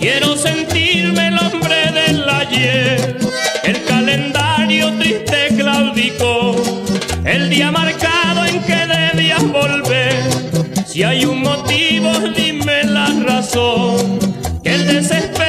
Quiero sentirme el hombre del ayer. El calendario triste claudicó. El día marcado en que debías volver. Si hay un motivo, dime la razón. Que el desespero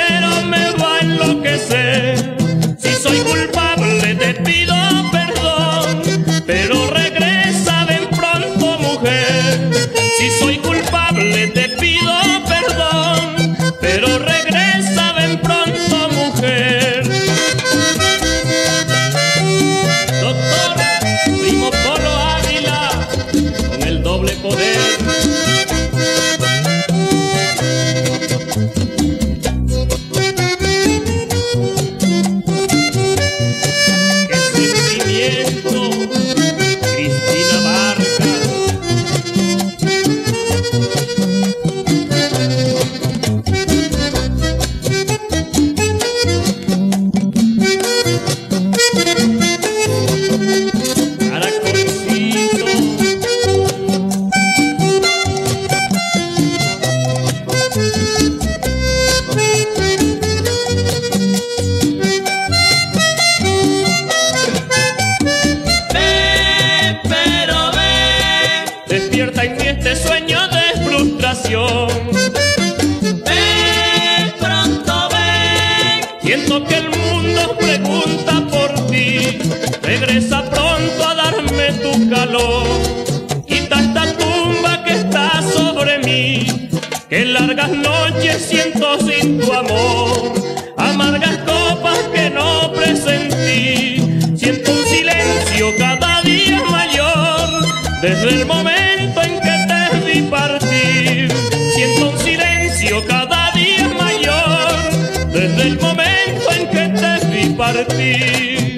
sueño de frustración. Ven, pronto ven, siento que el mundo pregunta por ti. Regresa pronto a darme tu calor. Quita esta tumba que está sobre mí, que largas noches siento sin tu amor. Amargas copas que no presentí. Siento un silencio cada día mayor desde el momento en Siento un silencio cada día mayor desde el momento en que te vi partir.